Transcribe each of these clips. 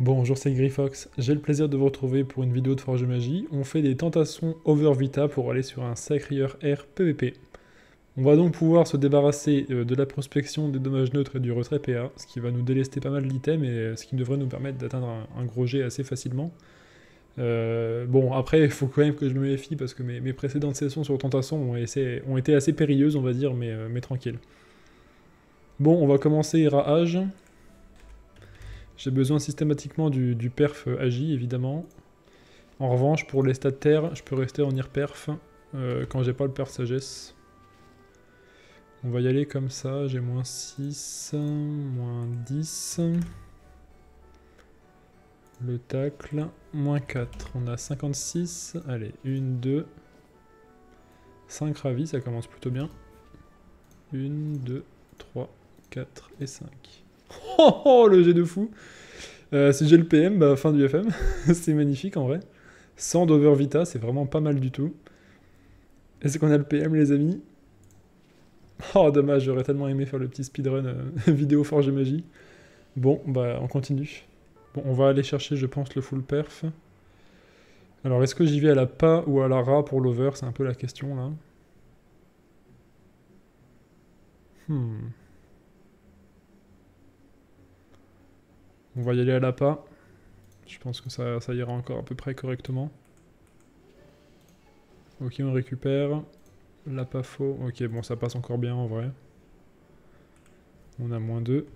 Bonjour, c'est Grifox. J'ai le plaisir de vous retrouver pour une vidéo de Forge Magie. On fait des tentations over vita pour aller sur un Sacrieur R PVP. On va donc pouvoir se débarrasser euh, de la prospection, des dommages neutres et du retrait PA, ce qui va nous délester pas mal d'items et euh, ce qui devrait nous permettre d'atteindre un, gros jet assez facilement. Euh, bon, après, il faut quand même que je me méfie parce que mes, précédentes sessions sur Tentation ont, ont, été assez périlleuses, on va dire, mais, mais tranquille. Bon, on va commencer Rage. J'ai besoin systématiquement du, perf agi, évidemment. En revanche, pour les stats terre, je peux rester en ir perf euh, quand j'ai pas le perf sagesse. On va y aller comme ça, j'ai moins 6, moins 10. Le tacle, moins 4. On a 56. Allez, 1, 2. 5 ravis, ça commence plutôt bien. 1, 2, 3, 4 et 5. Oh, oh, le jet de fou euh, Si j'ai le PM, bah, fin du FM. c'est magnifique en vrai. 100 d'over vita, c'est vraiment pas mal du tout. Est-ce qu'on a le PM, les amis Oh, dommage, j'aurais tellement aimé faire le petit speedrun euh, vidéo Forge et Magie. Bon, bah, on continue. Bon, on va aller chercher, je pense, le full perf. Alors, est-ce que j'y vais à la PA ou à la RA pour l'over? C'est un peu la question, là. Hmm. On va y aller à la pas. Je pense que ça, ira encore à peu près correctement. Ok, on récupère. La pas faux. Ok, bon, ça passe encore bien en vrai. On a moins 2.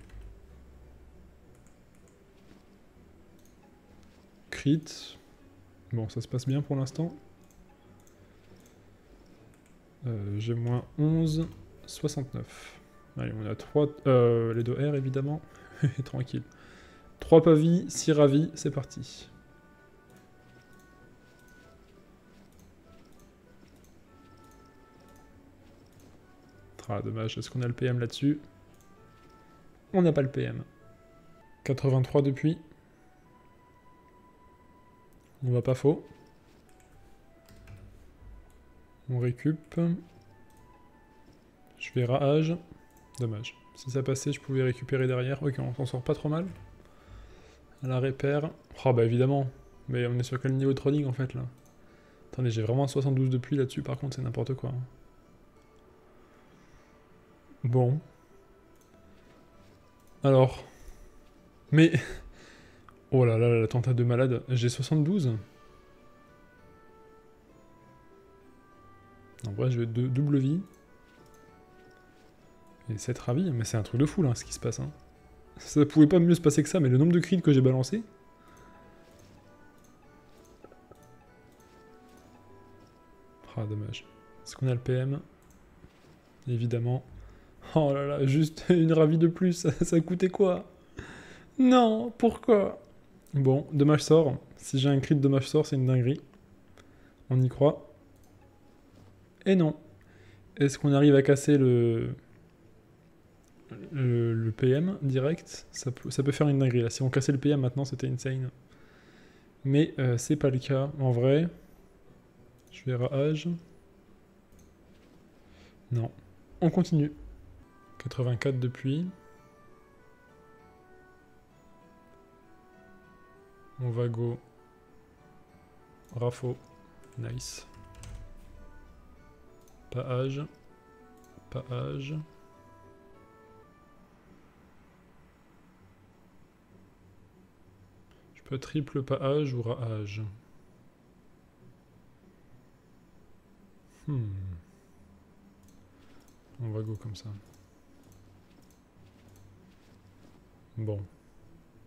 Crit. Bon, ça se passe bien pour l'instant. Euh, j'ai moins 11. 69. Allez, on a 3... Euh, les deux R, évidemment. Tranquille. 3 pavis, 6 ravis, c'est parti. Dommage, est-ce qu'on a le PM là-dessus? On n'a pas le PM. 83 depuis. On va pas faux. On récup. Je vais rage. Dommage. Si ça passait, je pouvais récupérer derrière. Ok, on s'en sort pas trop mal la répère. Oh bah évidemment. Mais on est sur quel niveau de trolling en fait là? Attendez, j'ai vraiment 72 de pluie là-dessus par contre, c'est n'importe quoi. Bon. Alors. Mais... Oh là là, la tentative de malade. J'ai 72 En vrai, je vais double vie. Et 7 ravis, mais c'est un truc de fou là, ce qui se passe. Hein. Ça pouvait pas mieux se passer que ça, mais le nombre de crits que j'ai balancé. Ah, dommage. Est-ce qu'on a le PM Évidemment. Oh là là, juste une ravie de plus, ça, ça coûtait quoi? Non, pourquoi? Bon, dommage sort. Si j'ai un crit de dommage sort, c'est une dinguerie. On y croit. Et non. Est-ce qu'on arrive à casser le le, PM direct, ça peut, ça peut, faire une dinguerie. Là. Si on cassait le PM maintenant, c'était insane. Mais euh, c'est pas le cas en vrai. Je vais rage. Non. On continue. 84 depuis. On va go. Rafo. Nice. Pas âge. Pas âge. Peux triple pas âge ou âge. Hmm. On va go comme ça. Bon.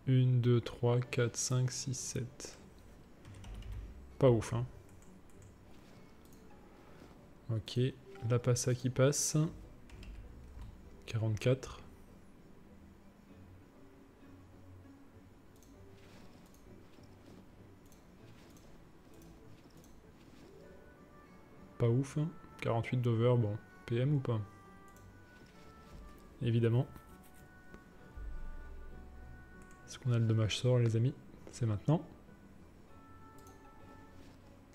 1, 2, 3, 4, 5, 6, 7. Pas ouf, hein. Ok. La passa qui passe. 44. Pas ouf. 48 hein. d'over, bon. PM ou pas? Évidemment. Est-ce qu'on a le dommage sort, les amis? C'est maintenant.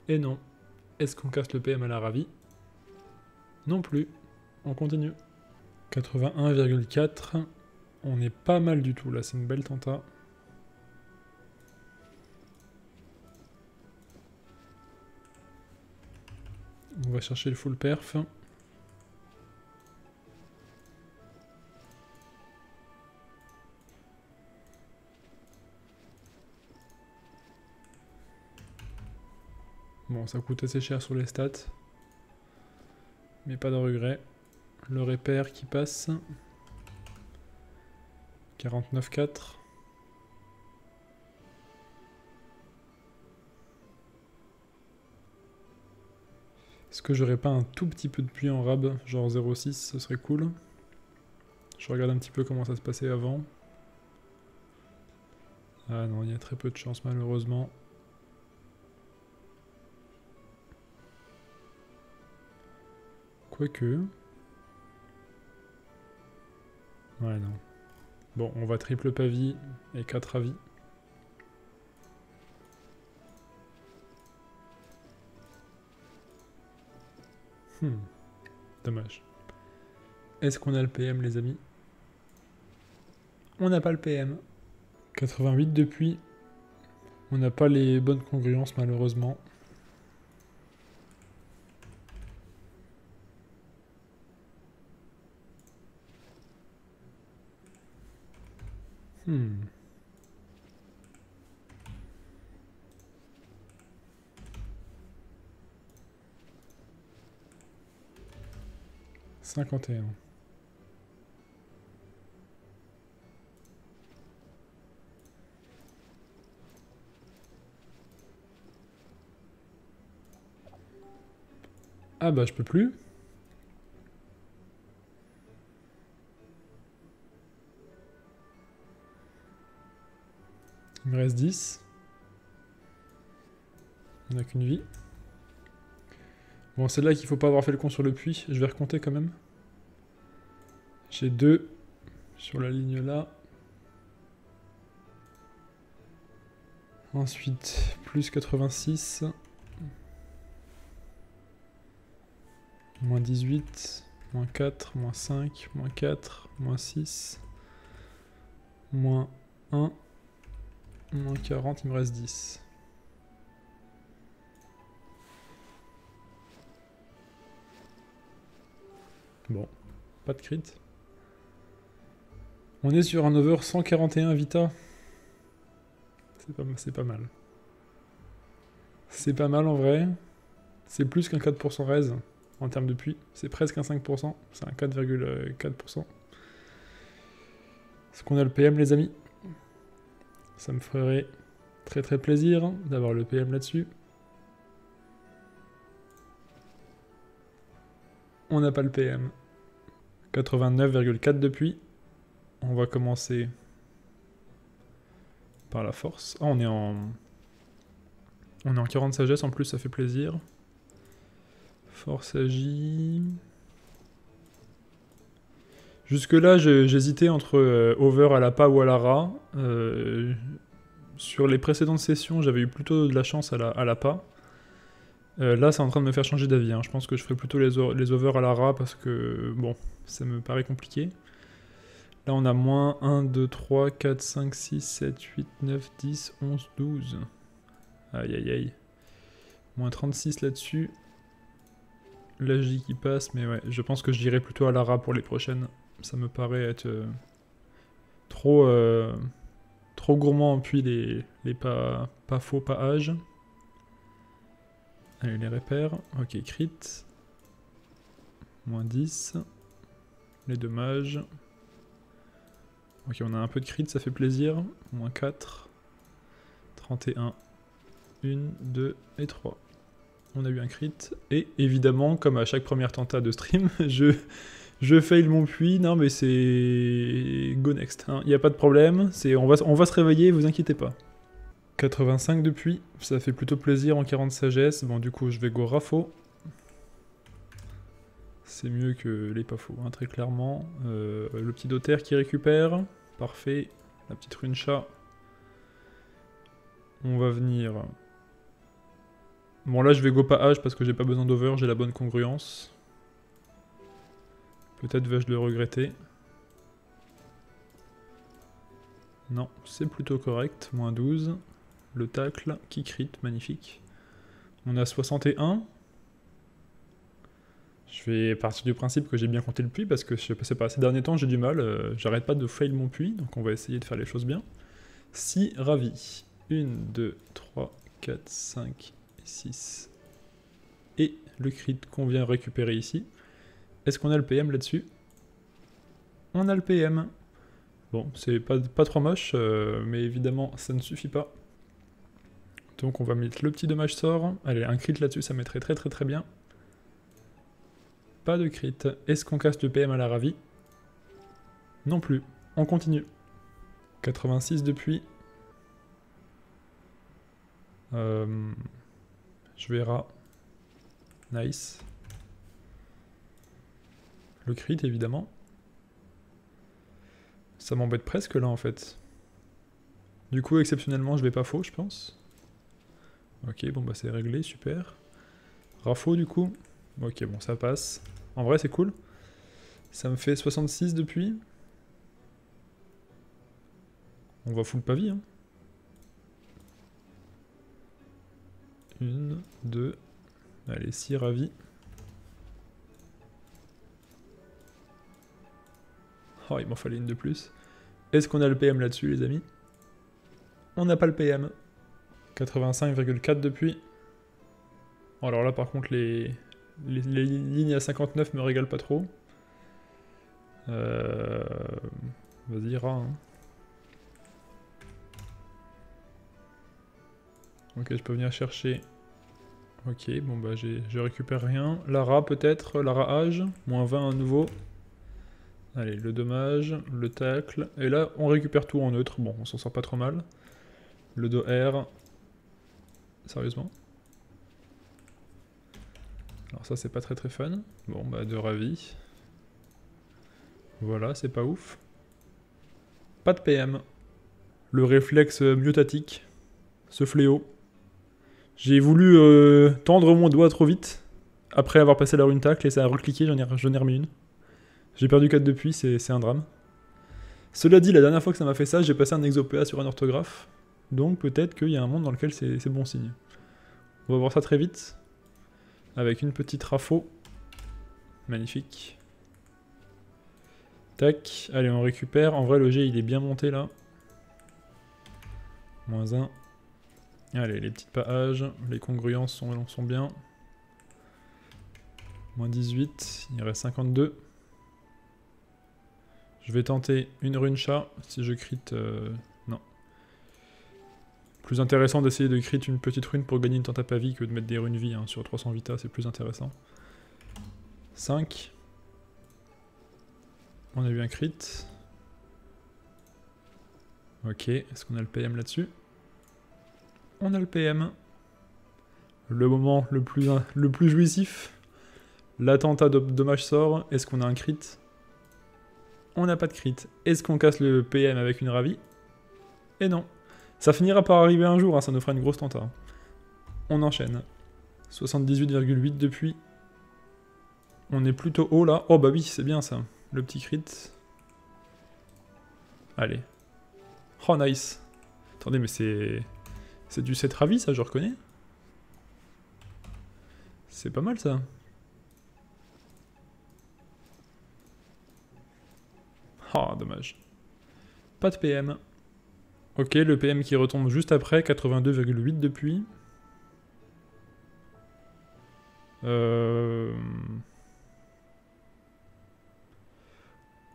Et non. Est-ce qu'on casse le PM à la ravie Non plus. On continue. 81,4. On est pas mal du tout là, c'est une belle tenta. Va chercher le full perf. Bon, ça coûte assez cher sur les stats. Mais pas de regret. Le repère qui passe. 49,4. Que j'aurais pas un tout petit peu de pluie en rab, genre 0,6, ce serait cool. Je regarde un petit peu comment ça se passait avant. Ah non, il y a très peu de chance malheureusement. Quoique... Ouais, non. Bon, on va triple pavis et 4 avis. Hmm. Dommage. Est-ce qu'on a le PM, les amis? On n'a pas le PM. 88 depuis. On n'a pas les bonnes congruences, malheureusement. Hmm. Cinquante et un. Ah bah je peux plus. Il me reste 10. On n'a qu'une vie. Bon, c'est là qu'il faut pas avoir fait le con sur le puits. Je vais recompter quand même. J'ai 2 sur la ligne là. Ensuite, plus 86. Moins 18. Moins 4. Moins 5. Moins 4. Moins 6. Moins 1. Moins 40, il me reste 10. Bon, pas de crit. On est sur un over 141 Vita. C'est pas, mal. C'est pas mal en vrai. C'est plus qu'un 4% raise en termes de puits. C'est presque un 5%. C'est un 4,4%. Est-ce qu'on a le PM les amis? Ça me ferait très très plaisir d'avoir le PM là-dessus. On n'a pas le PM. 89,4 depuis. On va commencer par la force. Ah, on est en... On est en 40 sagesse en plus, ça fait plaisir. Force agit... Jusque là, j'hésitais entre euh, over à la pas ou à la ra. Euh, sur les précédentes sessions, j'avais eu plutôt de la chance à la, pas. Euh, là, c'est en train de me faire changer d'avis. Hein. Je pense que je ferai plutôt les, les over à la ra parce que, bon, ça me paraît compliqué. Là, on a moins 1, 2, 3, 4, 5, 6, 7, 8, 9, 10, 11, 12. Aïe, aïe, aïe. Moins 36 là-dessus. La J qui passe, mais ouais, je pense que j'irai plutôt à la ra pour les prochaines ça me paraît être euh, trop, euh, trop gourmand puis les, les pas, pas faux, pas âge. Allez, les repères. Ok, crit. Moins 10. Les dommages. Ok, on a un peu de crit, ça fait plaisir. Moins 4. 31. 1, 2 et 3. On a eu un crit. Et évidemment, comme à chaque première tenta de stream, je je fail mon puits, non mais c'est... Go next, il hein. n'y a pas de problème, on va, on va se réveiller, vous inquiétez pas. 85 de puits, ça fait plutôt plaisir en 40 sagesse, bon du coup je vais go rafo. C'est mieux que les pas hein, très clairement. Euh, le petit dotaire qui récupère, parfait. La petite rune chat. On va venir... Bon là je vais go pas H parce que j'ai pas besoin d'over, j'ai la bonne congruence. Peut-être vais-je le regretter. Non, c'est plutôt correct. Moins 12. Le tacle qui crit, magnifique. On a 61. Je vais partir du principe que j'ai bien compté le puits parce que je sais pas, ces derniers temps j'ai du mal, euh, j'arrête pas de fail mon puits, donc on va essayer de faire les choses bien. 6 ravis. 1, 2, 3, 4, 5 et 6. Et le crit qu'on vient récupérer ici. Est-ce qu'on a le PM là-dessus? On a le PM. Bon, c'est pas, pas trop moche, euh, mais évidemment ça ne suffit pas. Donc on va mettre le petit dommage sort. Allez, un crit là-dessus, ça mettrait très très très bien. Pas de crit. Est-ce qu'on casse le PM à la ravie? Non plus. On continue. 86 depuis. Euh, je verrai. Nice. Le crit, évidemment. Ça m'embête presque là, en fait. Du coup, exceptionnellement, je vais pas faux, je pense. Ok, bon, bah c'est réglé, super. Rafo, du coup. Ok, bon, ça passe. En vrai, c'est cool. Ça me fait 66 depuis. On va full pavis. Hein. Une, deux. Allez, six ravis. Oh, il m'en fallait une de plus. Est-ce qu'on a le PM là-dessus, les amis? On n'a pas le PM. 85,4 depuis. Alors là, par contre, les, les, lignes à 59 me régalent pas trop. Euh, Vas-y, rat. Hein. Ok, je peux venir chercher. Ok, bon bah je récupère rien. Lara peut-être, Lara âge, moins 20 à nouveau. Allez, le dommage, le tacle. Et là, on récupère tout en neutre. Bon, on s'en sort pas trop mal. Le dos R. Sérieusement? Ça c'est pas très très fun. Bon bah de ravi. Voilà, c'est pas ouf. Pas de PM. Le réflexe myotatique. Ce fléau. J'ai voulu euh, tendre mon doigt trop vite. Après avoir passé la rune tacle et ça a recliqué, j'en ai, ai remis une. J'ai perdu 4 depuis, c'est un drame. Cela dit, la dernière fois que ça m'a fait ça, j'ai passé un exopéa sur un orthographe. Donc peut-être qu'il y a un monde dans lequel c'est bon signe. On va voir ça très vite avec une petite rafo. Magnifique. Tac, allez on récupère. En vrai le G il est bien monté là. Moins 1. Allez, les petites pages, les congruences sont, sont bien. Moins 18, il reste 52. Je vais tenter une rune chat, si je crit... Euh, plus intéressant d'essayer de créer une petite rune pour gagner une tente à vie que de mettre des runes vie hein, sur 300 vita, c'est plus intéressant. 5. On a eu un crit. Ok, est-ce qu'on a le PM là-dessus? On a le PM. Le moment le plus, le plus jouissif. L'attentat de dommage sort. Est-ce qu'on a un crit? On n'a pas de crit. Est-ce qu'on casse le PM avec une ravie? Et non. Ça finira par arriver un jour, hein, ça nous fera une grosse tenta. On enchaîne. 78,8 depuis. On est plutôt haut là. Oh bah oui, c'est bien ça. Le petit crit. Allez. Oh nice. Attendez, mais c'est... C'est du 7 ravi ça, je reconnais. C'est pas mal ça. Oh, dommage. Pas de PM. Ok, le PM qui retombe juste après, 82,8 depuis. Euh,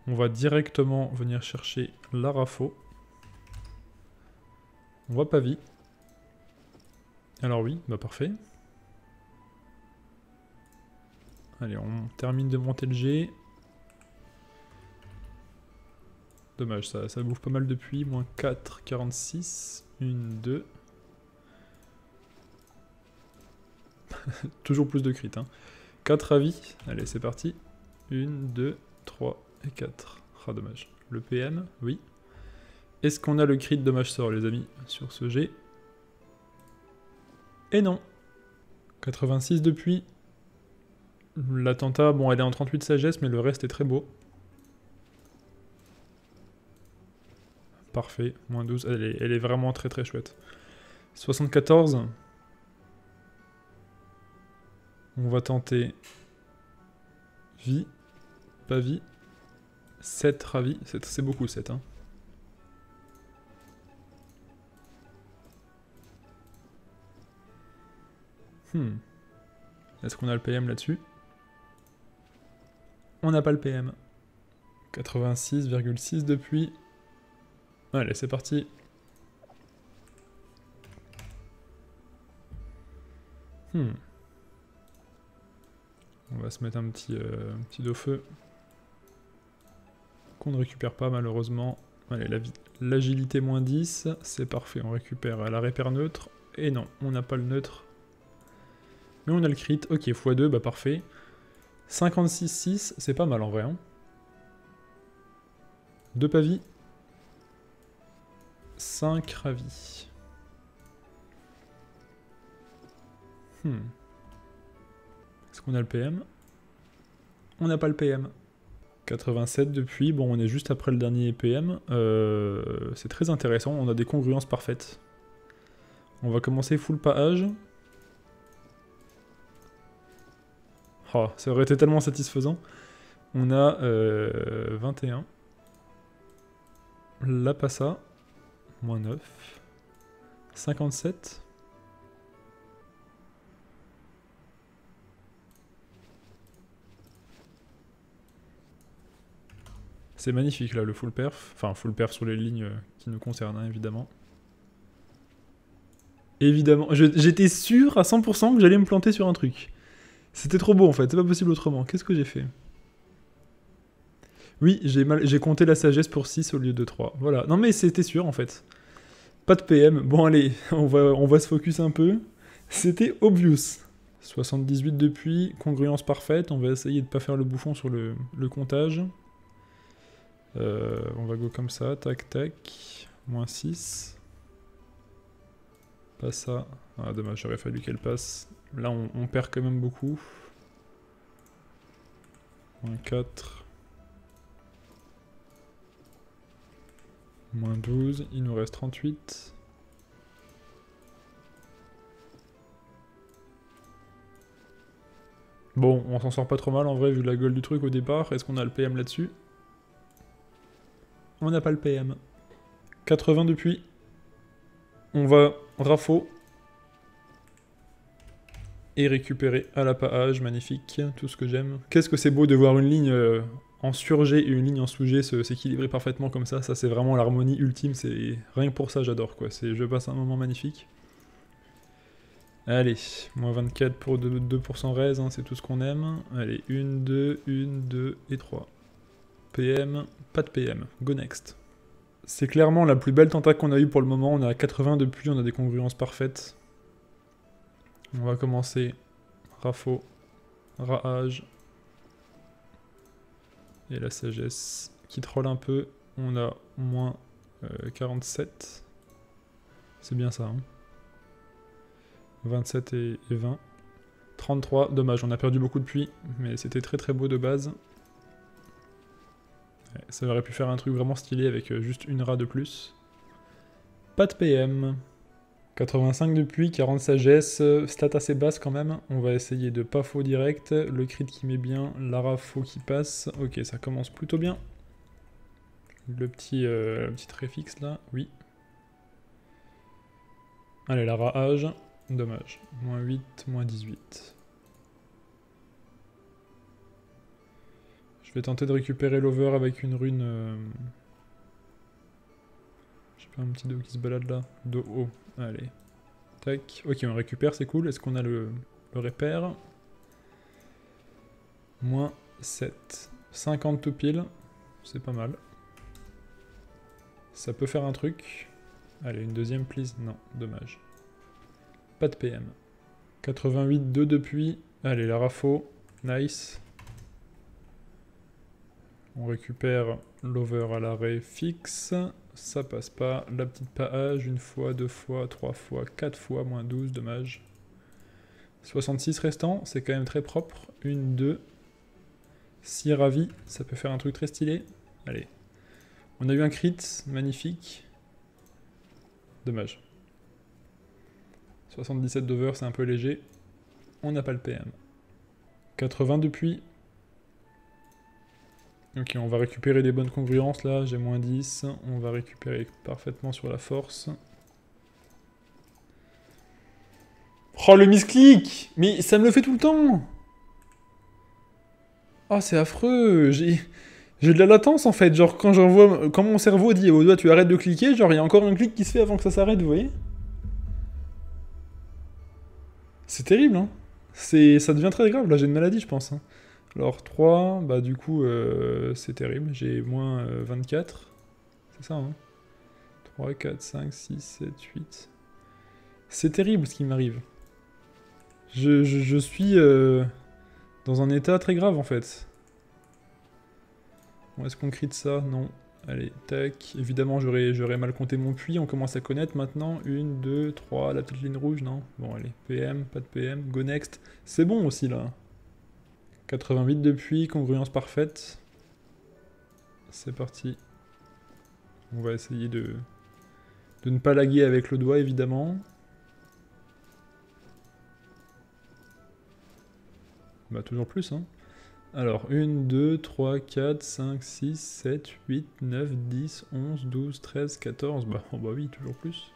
on va directement venir chercher la RAFO. On voit pas vie. Alors oui, bah parfait. Allez, on termine de monter le G. Dommage, ça, ça bouffe pas mal depuis. Moins 4, 46. 1, 2. Toujours plus de crit. Hein. 4 avis. Allez, c'est parti. 1, 2, 3 et 4. Ah, dommage. Le PM, oui. Est-ce qu'on a le crit dommage sort, les amis, sur ce G? Et non. 86 depuis. L'attentat, bon, elle est en 38 sagesse, mais le reste est très beau. Parfait, moins 12. Elle est, vraiment très très chouette. 74. On va tenter Vie. Pas vie. 7 ravis. C'est beaucoup 7. Hein. Hmm. Est-ce qu'on a le PM là-dessus? On n'a pas le PM. 86,6 depuis. Allez, c'est parti. Hmm. On va se mettre un petit, euh, petit dos feu. Qu'on ne récupère pas malheureusement. Allez, l'agilité moins 10, c'est parfait. On récupère la répère neutre. Et non, on n'a pas le neutre. Mais on a le crit. Ok, x2, bah parfait. 56-6, c'est pas mal en vrai. Hein. Deux pavis. 5 ravis. Hmm. Est-ce qu'on a le PM On n'a pas le PM. 87 depuis, bon on est juste après le dernier PM. Euh, c'est très intéressant, on a des congruences parfaites. On va commencer full page. Oh, ça aurait été tellement satisfaisant. On a 21. Euh, La Passa. Moins 9. 57. C'est magnifique là, le full perf. Enfin, full perf sur les lignes euh, qui nous concernent, hein, évidemment. Évidemment. J'étais sûr à 100% que j'allais me planter sur un truc. C'était trop beau en fait, c'est pas possible autrement. Qu'est-ce que j'ai fait? Oui, j'ai compté la sagesse pour 6 au lieu de 3. Voilà. Non mais c'était sûr en fait. Pas de PM. Bon allez, on va, on se focus un peu. C'était obvious. 78 depuis, congruence parfaite. On va essayer de pas faire le bouffon sur le comptage. Euh, on va go comme ça, tac tac. Moins 6. Pas ça. Ah dommage, j'aurais fallu qu'elle passe. Là on, perd quand même beaucoup. Moins 4. Moins 12, il nous reste 38. Bon, on s'en sort pas trop mal en vrai vu la gueule du truc au départ. Est-ce qu'on a le PM là-dessus? On n'a pas le PM. 80 depuis. On va rafo. Et récupérer à la page, magnifique, tout ce que j'aime. Qu'est-ce que c'est beau de voir une ligne euh, en surgé et une ligne en sous-G s'équilibrer parfaitement comme ça. Ça, c'est vraiment l'harmonie ultime. C'est Rien que pour ça, j'adore. quoi. Je passe un moment magnifique. Allez, moins 24 pour 2%, raise, hein, c'est tout ce qu'on aime. Allez, 1, 2, 1, 2 et 3. PM, pas de PM. Go next. C'est clairement la plus belle tentacle qu'on a eue pour le moment. On est à 80 depuis, on a des congruences parfaites. On va commencer. Rafo, Raage. Et la sagesse qui troll un peu. On a moins 47. Euh, C'est bien ça. 27 hein. et, et 20. 33, dommage, on a perdu beaucoup de puits, mais c'était très très beau de base. Ça aurait pu faire un truc vraiment stylé avec euh, juste une ra de plus. Pas de PM. 85 depuis, 40 sagesse, stat assez basse quand même. On va essayer de pas faux direct. Le crit qui met bien, Lara faux qui passe. Ok, ça commence plutôt bien. Le petit, euh, là, oui. Allez, Lara âge, dommage. Moins 8, moins 18. Je vais tenter de récupérer l'over avec une rune... Euh... Un petit dos qui se balade là. Dos haut. Allez. Tac. Ok, on récupère, c'est cool. Est-ce qu'on a le, le repère Moins 7. 50 tout pile. C'est pas mal. Ça peut faire un truc. Allez, une deuxième, please. Non, dommage. Pas de PM. 88, 2 depuis. Allez, la rafo. Nice. On récupère l'over à l'arrêt fixe. Ça passe pas. La petite page, une fois, deux fois, trois fois, quatre fois, moins 12, dommage. 66 restants, c'est quand même très propre. Une, deux. 6 ravis, ça peut faire un truc très stylé. Allez. On a eu un crit, magnifique. Dommage. 77 d'over, c'est un peu léger. On n'a pas le PM. 80 depuis. Ok, on va récupérer des bonnes congruences là, j'ai moins 10. On va récupérer parfaitement sur la force. Oh le misclick Mais ça me le fait tout le temps Oh c'est affreux J'ai... De la latence en fait, genre quand j'envoie, quand mon cerveau dit au doigt tu arrêtes de cliquer, genre il y a encore un clic qui se fait avant que ça s'arrête, vous voyez? C'est terrible, hein Ça devient très grave, là j'ai une maladie je pense. Hein. Alors 3, bah du coup euh, c'est terrible, j'ai moins 24, euh, c'est ça hein 3, 4, 5, 6, 7, 8. C'est terrible ce qui m'arrive. Je, suis euh, dans un état très grave en fait. Bon, est-ce qu'on crie de ça? Non. Allez, tac. Évidemment, j'aurais mal compté mon puits. On commence à connaître maintenant. Une, deux, trois. La petite ligne rouge, non? Bon, allez. PM, pas de PM. Go next. C'est bon aussi, là. 88 de puits. Congruence parfaite. C'est parti. On va essayer de, ne pas laguer avec le doigt, évidemment. Bah, toujours plus, hein. Alors, 1, 2, 3, 4, 5, 6, 7, 8, 9, 10, 11, 12, 13, 14. Bah, bah oui, toujours plus.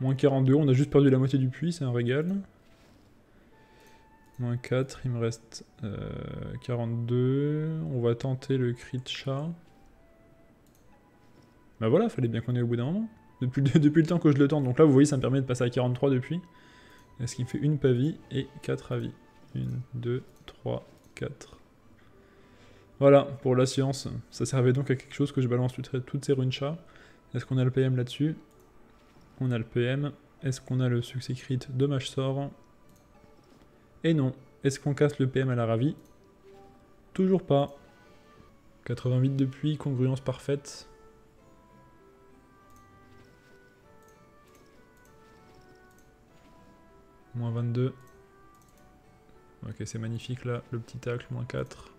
Moins 42, on a juste perdu la moitié du puits, c'est un régal. Moins 4, il me reste euh, 42. On va tenter le crit de chat. Bah voilà, fallait bien qu'on ait au bout d'un moment. Depuis, le temps que je le tente. Donc là, vous voyez, ça me permet de passer à 43 depuis. Ce qui me fait une pavie et 4 avis? 1, 2, 3, 4. Voilà, pour la science. Ça servait donc à quelque chose que je balance toutes ces runes chat. Est-ce qu'on a le PM là-dessus? On a le PM. Est-ce qu'on a le succès crit de sort? Et non. Est-ce qu'on casse le PM à la ravie? Toujours pas. 88 depuis, congruence parfaite. Moins 22. Ok, c'est magnifique là, le petit tacle, moins 4.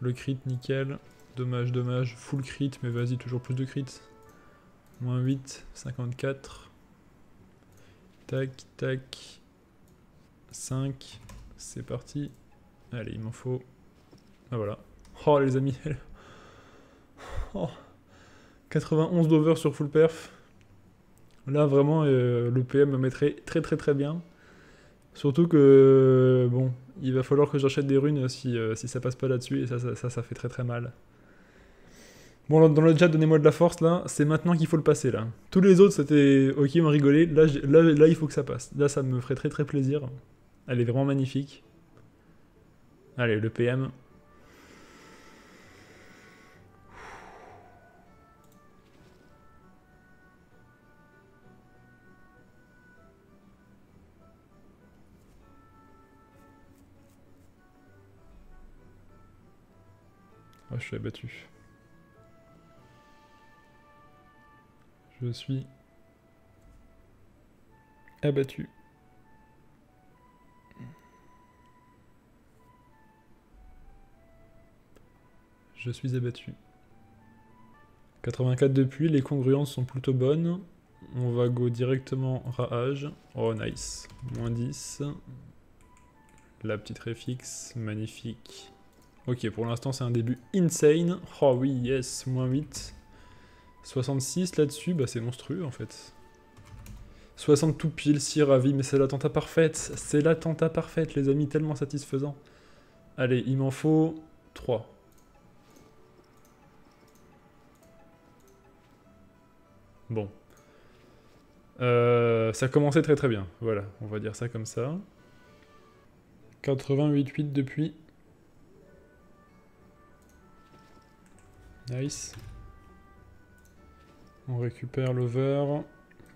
Le crit, nickel. Dommage, dommage. Full crit, mais vas-y, toujours plus de crit. Moins 8, 54. Tac, tac. 5. C'est parti. Allez, il m'en faut. Ah voilà. Oh les amis. 91 d'over sur full perf. Là vraiment euh, le PM me mettrait très très très bien. Surtout que, bon, il va falloir que j'achète des runes si, euh, si ça passe pas là-dessus, et ça ça, ça, fait très très mal. Bon, dans le chat, donnez-moi de la force, là, c'est maintenant qu'il faut le passer, là. Tous les autres, c'était ok, on rigolait, là, là, là, il faut que ça passe. Là, ça me ferait très très plaisir. Elle est vraiment magnifique. Allez, le PM. Ah, je suis abattu. Je suis abattu. Je suis abattu. 84 depuis, les congruences sont plutôt bonnes. On va go directement Raage. Oh nice. Moins 10. La petite réfixe, magnifique. Ok, pour l'instant, c'est un début insane. Oh oui, yes, moins 8. 66 là-dessus, bah c'est monstrueux en fait. 60 tout pile, si ravi, mais c'est l'attentat parfaite. C'est l'attentat parfaite, les amis, tellement satisfaisant. Allez, il m'en faut 3. Bon. Euh, ça commençait très très bien. Voilà, on va dire ça comme ça. 88-8 depuis. Nice. On récupère l'over.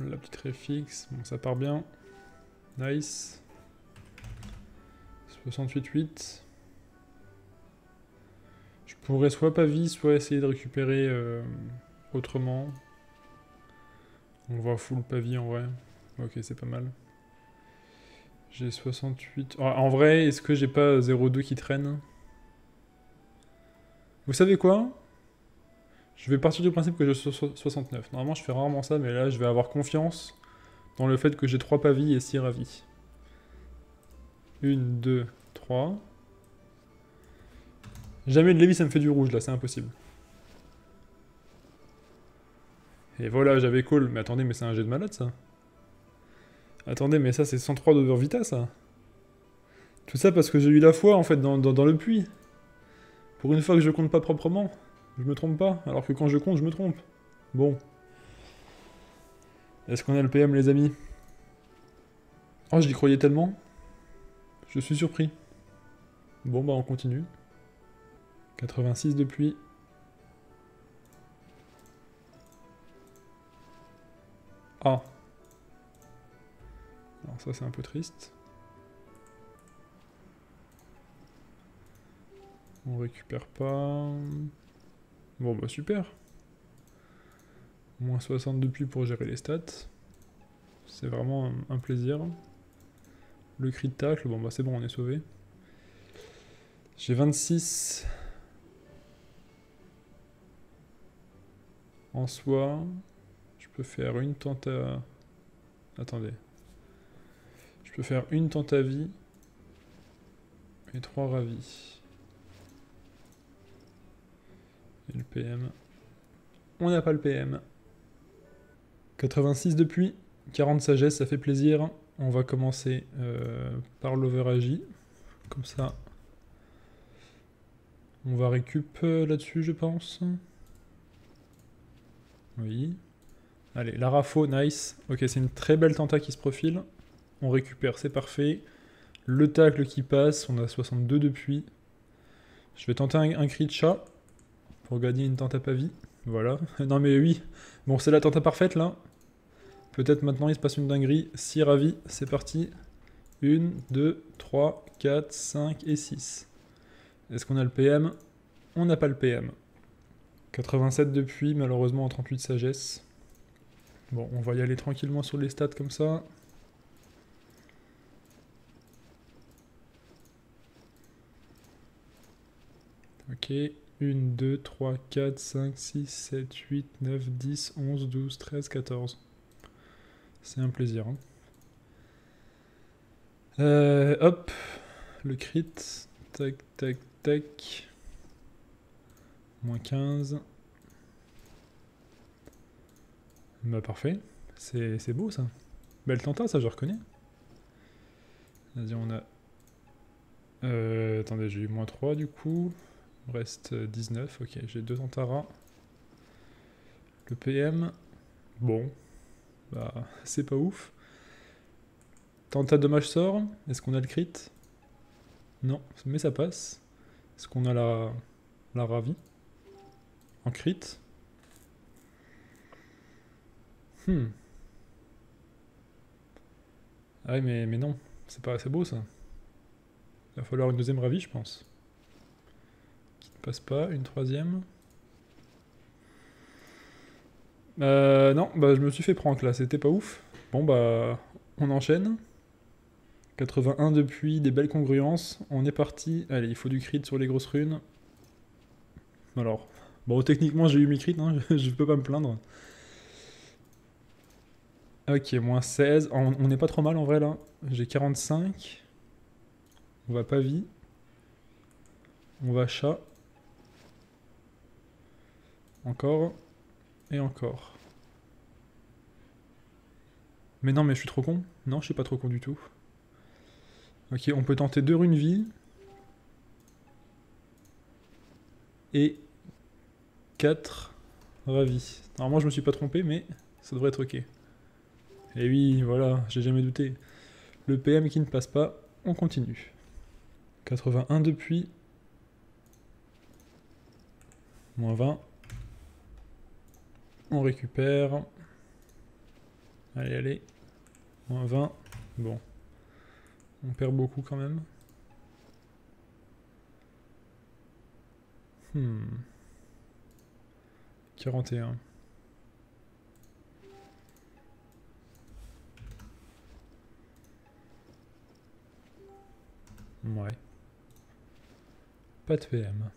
La petite réfixe. Bon, ça part bien. Nice. 68-8. Je pourrais soit pas vie, soit essayer de récupérer euh, autrement. On va full pavis en vrai. Ok, c'est pas mal. J'ai 68... Ah, en vrai, est-ce que j'ai pas 0,2 qui traîne? Vous savez quoi? Je vais partir du principe que suis 69. Normalement, je fais rarement ça, mais là, je vais avoir confiance dans le fait que j'ai 3 pavis et 6 ravis. 1, 2, 3. Jamais de Lévis ça me fait du rouge là, c'est impossible. Et voilà, j'avais call. Mais attendez, mais c'est un jet de malade ça. Attendez, mais ça c'est 103 d'over vita ça. Tout ça parce que j'ai eu la foi en fait dans, le puits. Pour une fois que je compte pas proprement. Je me trompe pas. Alors que quand je compte, je me trompe. Bon. Est-ce qu'on a le PM les amis? Oh, j'y croyais tellement. Je suis surpris. Bon bah on continue. 86 depuis. Ah. Alors ça c'est un peu triste. On récupère pas. Bon bah super. Moins 60 depuis pour gérer les stats. C'est vraiment un, plaisir. Le crit de tacle, bon bah c'est bon, on est sauvé. J'ai 26 en soi. Je peux faire une tente à... Attendez. Je peux faire une tente à vie et trois ravis. Et le PM. On n'a pas le PM. 86 depuis. 40 sagesse, ça fait plaisir. On va commencer euh, par l'overagi. Comme ça. On va récup euh, là-dessus, je pense. Oui. Allez, la rafo, nice. Ok, c'est une très belle tenta qui se profile. On récupère, c'est parfait. Le tacle qui passe, on a 62 depuis. Je vais tenter un, cri de chat pour gagner une tenta pas vie. Voilà. non mais oui. Bon, c'est la tenta parfaite là. Peut-être maintenant il se passe une dinguerie. 6 ravis, c'est parti. 1, 2, 3, 4, 5 et 6. Est-ce qu'on a le PM On n'a pas le PM. 87 depuis, malheureusement en 38 sagesse. Bon, on va y aller tranquillement sur les stats comme ça. Ok, 1, 2, 3, 4, 5, 6, 7, 8, 9, 10, 11, 12, 13, 14. C'est un plaisir. Hein. Euh, hop, le crit. Tac, tac, tac. Moins 15. Bah parfait. C'est beau ça. Belle tenta ça je reconnais. Vas-y on a... Euh, attendez j'ai eu moins 3 du coup. Il reste 19. Ok j'ai deux tentaras. Le PM. Bon. Bah c'est pas ouf. Tenta dommage sort. Est-ce qu'on a le crit? Non. Mais ça passe. Est-ce qu'on a la, la ravie? En crit? Hmm. Ah mais, mais non, c'est pas assez beau ça. Il va falloir une deuxième ravie, je pense. Qui ne passe pas, une troisième. Euh, non, bah je me suis fait prank là, c'était pas ouf. Bon bah, on enchaîne. 81 depuis, des belles congruences. On est parti. Allez, il faut du crit sur les grosses runes. Alors, Bon, techniquement, j'ai eu mes crits, hein, je peux pas me plaindre. Ok, moins 16. On n'est pas trop mal en vrai là. J'ai 45. On va pas vie. On va chat. Encore. Et encore. Mais non, mais je suis trop con. Non, je suis pas trop con du tout. Ok, on peut tenter deux runes vie. Et 4 ravis. Normalement, je me suis pas trompé, mais ça devrait être ok. Et oui, voilà, j'ai jamais douté. Le PM qui ne passe pas, on continue. 81 depuis. Moins 20. On récupère. Allez, allez. Moins 20. Bon. On perd beaucoup quand même. Hmm. 41. Ouais. Pas de PM.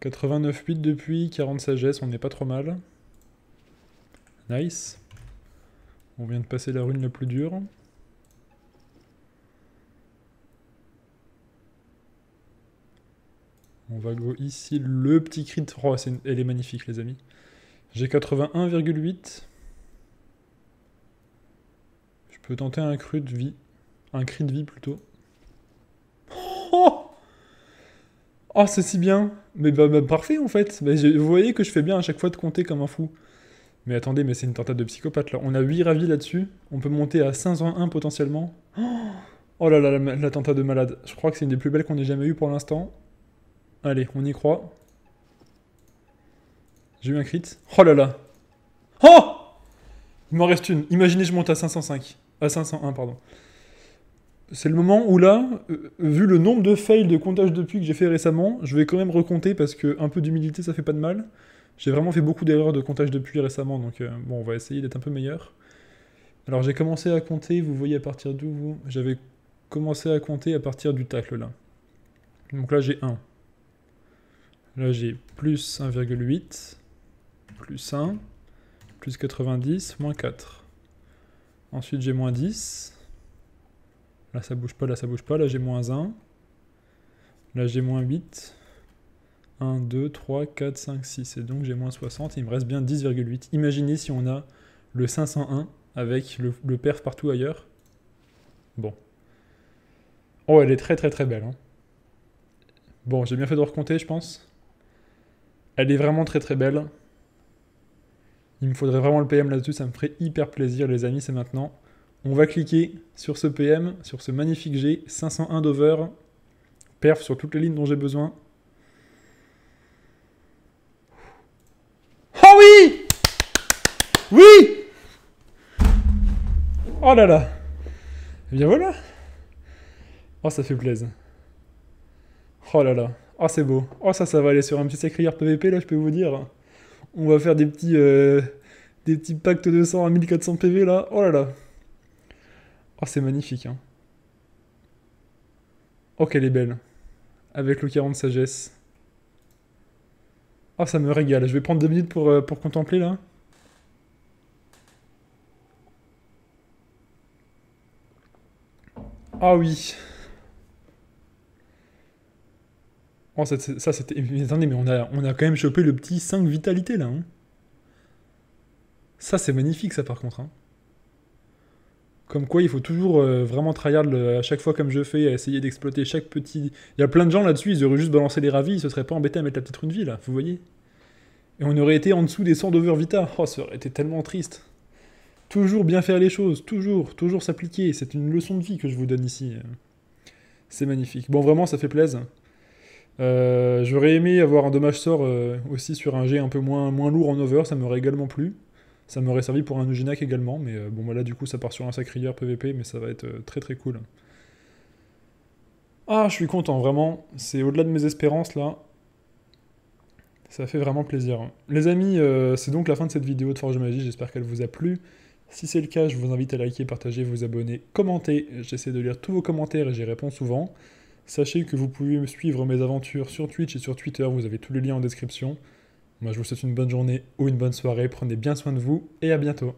89 8 depuis, 40 sagesse, on n'est pas trop mal. Nice. On vient de passer la rune la plus dure. On On va go ici, le petit crit. Oh, elle est magnifique, les amis. J'ai 81,8. Je peux tenter un cru de vie. Un cri de vie, plutôt. Oh Oh, c'est si bien Mais bah, bah, parfait, en fait Vous voyez que je fais bien à chaque fois de compter comme un fou. Mais attendez, mais c'est une tentade de psychopathe, là. On a 8 ravis là-dessus. On peut monter à 501 potentiellement. Oh là là, la, tentade de malade. Je crois que c'est une des plus belles qu'on ait jamais eues pour l'instant. Allez, on y croit. J'ai eu un crit. Oh là là Oh Il m'en reste une. Imaginez, je monte à 505. À 501, pardon c'est le moment où là, euh, vu le nombre de fails de comptage de puits que j'ai fait récemment, je vais quand même recompter parce que un peu d'humilité ça fait pas de mal. J'ai vraiment fait beaucoup d'erreurs de comptage de puits récemment, donc euh, bon, on va essayer d'être un peu meilleur. Alors j'ai commencé à compter, vous voyez à partir d'où vous? J'avais commencé à compter à partir du tacle là. Donc là j'ai 1. Là j'ai plus 1,8, plus 1, plus 90, moins 4. Ensuite j'ai moins 10, Là, ça bouge pas, là, ça bouge pas. Là, j'ai moins 1. Là, j'ai moins 8. 1, 2, 3, 4, 5, 6. Et donc, j'ai moins 60. il me reste bien 10,8. Imaginez si on a le 501 avec le, perf partout ailleurs. Bon. Oh, elle est très très très belle. Hein. Bon, j'ai bien fait de recompter, je pense. Elle est vraiment très très belle. Il me faudrait vraiment le PM là-dessus, ça me ferait hyper plaisir, les amis, c'est maintenant. On va cliquer sur ce PM, sur ce magnifique G, 501 d'over, perf sur toutes les lignes dont j'ai besoin. Oh oui Oui Oh là là Eh bien voilà Oh ça fait plaisir. Oh là là Oh c'est beau Oh ça ça va aller sur un petit sacrière PVP là je peux vous dire. On va faire des petits, euh, pactes de sang à 1400 PV là. Oh là là Oh, c'est magnifique. Hein. Oh, qu'elle est belle. Avec le 40 sagesse. Oh, ça me régale. Je vais prendre deux minutes pour, euh, pour contempler, là. Ah oui. Oh, ça, c'était... attendez, mais on a, on a quand même chopé le petit 5 vitalité, là. Hein. Ça, c'est magnifique, ça, par contre. Hein. Comme quoi, il faut toujours euh, vraiment tryhard à chaque fois comme je fais, essayer d'exploiter chaque petit... Il y a plein de gens là-dessus, ils auraient juste balancé les ravis, ils se seraient pas embêtés à mettre la petite rune vie, là, vous voyez Et on aurait été en dessous des 100 d'over vita. Oh, ça aurait été tellement triste. Toujours bien faire les choses, toujours, toujours s'appliquer. C'est une leçon de vie que je vous donne ici. C'est magnifique. Bon, vraiment, ça fait plaisir. Euh, j'aurais aimé avoir un dommage sort euh, aussi sur un G un peu moins, moins lourd en over, ça m'aurait également plu. Ça m'aurait servi pour un Uginac également, mais euh, bon, voilà, du coup, ça part sur un sacrière PVP, mais ça va être euh, très très cool. Ah, je suis content, vraiment. C'est au-delà de mes espérances, là. Ça fait vraiment plaisir. Les amis, euh, c'est donc la fin de cette vidéo de Forge Magie, j'espère qu'elle vous a plu. Si c'est le cas, je vous invite à liker, partager, vous abonner, commenter. J'essaie de lire tous vos commentaires et j'y réponds souvent. Sachez que vous pouvez me suivre mes aventures sur Twitch et sur Twitter, vous avez tous les liens en description. Moi, je vous souhaite une bonne journée ou une bonne soirée. Prenez bien soin de vous et à bientôt.